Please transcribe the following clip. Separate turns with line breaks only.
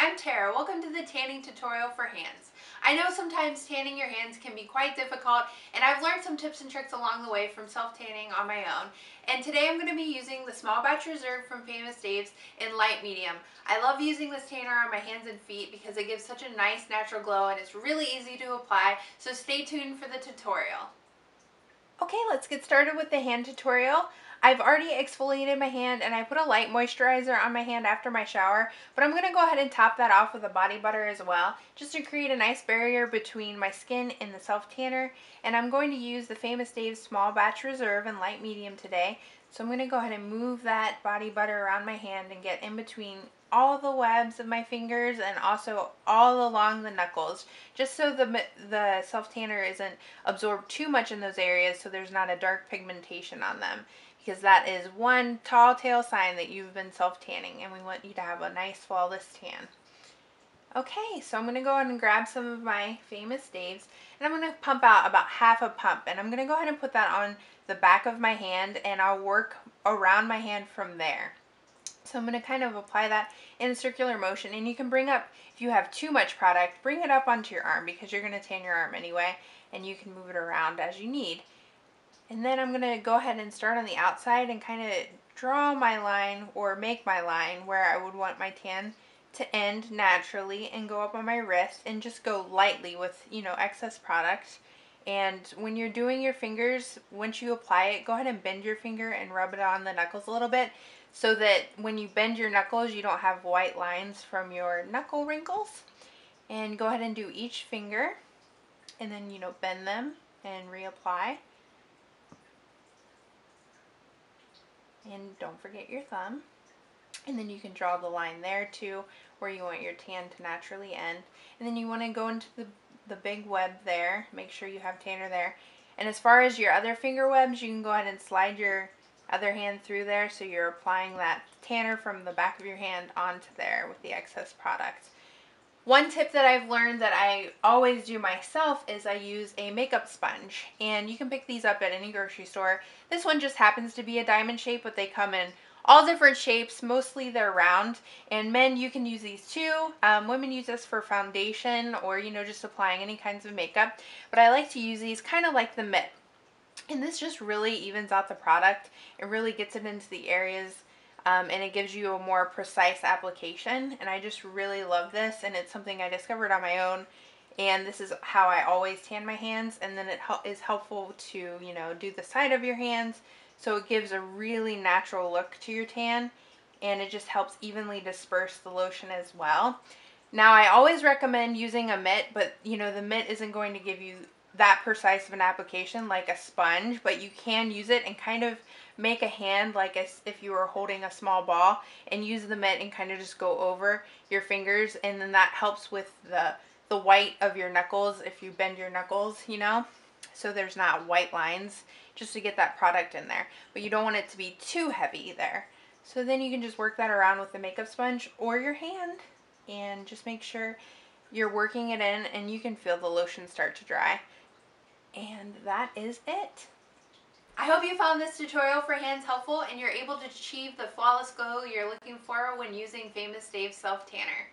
I'm Tara. Welcome to the tanning tutorial for hands. I know sometimes tanning your hands can be quite difficult and I've learned some tips and tricks along the way from self-tanning on my own. And today I'm going to be using the Small Batch Reserve from Famous Dave's in light medium. I love using this tanner on my hands and feet because it gives such a nice natural glow and it's really easy to apply. So stay tuned for the tutorial. Okay, let's get started with the hand tutorial. I've already exfoliated my hand and I put a light moisturizer on my hand after my shower, but I'm going to go ahead and top that off with a body butter as well, just to create a nice barrier between my skin and the self-tanner. And I'm going to use the Famous Dave's Small Batch Reserve in light medium today. So I'm going to go ahead and move that body butter around my hand and get in between all the webs of my fingers and also all along the knuckles just so the the self tanner isn't absorbed too much in those areas so there's not a dark pigmentation on them because that is one tall tale sign that you've been self tanning and we want you to have a nice flawless tan. Okay, so I'm going to go ahead and grab some of my Famous Dave's and I'm going to pump out about half a pump and I'm going to go ahead and put that on the back of my hand and I'll work around my hand from there. So I'm going to kind of apply that in a circular motion and you can bring up, if you have too much product, bring it up onto your arm because you're going to tan your arm anyway and you can move it around as you need. And then I'm going to go ahead and start on the outside and kind of draw my line or make my line where I would want my tan to end naturally and go up on my wrist and just go lightly with, you know, excess product. And when you're doing your fingers, once you apply it, go ahead and bend your finger and rub it on the knuckles a little bit so that when you bend your knuckles, you don't have white lines from your knuckle wrinkles. And go ahead and do each finger and then, you know, bend them and reapply. And don't forget your thumb. And then you can draw the line there too where you want your tan to naturally end. And then you want to go into the, the big web there. Make sure you have tanner there. And as far as your other finger webs, you can go ahead and slide your other hand through there so you're applying that tanner from the back of your hand onto there with the excess product. One tip that I've learned that I always do myself is I use a makeup sponge and you can pick these up at any grocery store. This one just happens to be a diamond shape but they come in all different shapes mostly they're round and men you can use these too um, women use this for foundation or you know just applying any kinds of makeup but I like to use these kind of like the mitt and this just really evens out the product. It really gets it into the areas um, and it gives you a more precise application. And I just really love this and it's something I discovered on my own. And this is how I always tan my hands. And then it is helpful to, you know, do the side of your hands. So it gives a really natural look to your tan. And it just helps evenly disperse the lotion as well. Now I always recommend using a mitt, but you know, the mitt isn't going to give you that precise of an application like a sponge, but you can use it and kind of make a hand like as if you were holding a small ball and use the mitt and kind of just go over your fingers and then that helps with the the white of your knuckles if you bend your knuckles, you know, so there's not white lines just to get that product in there. But you don't want it to be too heavy there. So then you can just work that around with the makeup sponge or your hand and just make sure you're working it in and you can feel the lotion start to dry. And that is it. I hope you found this tutorial for hands helpful and you're able to achieve the flawless glow you're looking for when using Famous Dave's Self Tanner.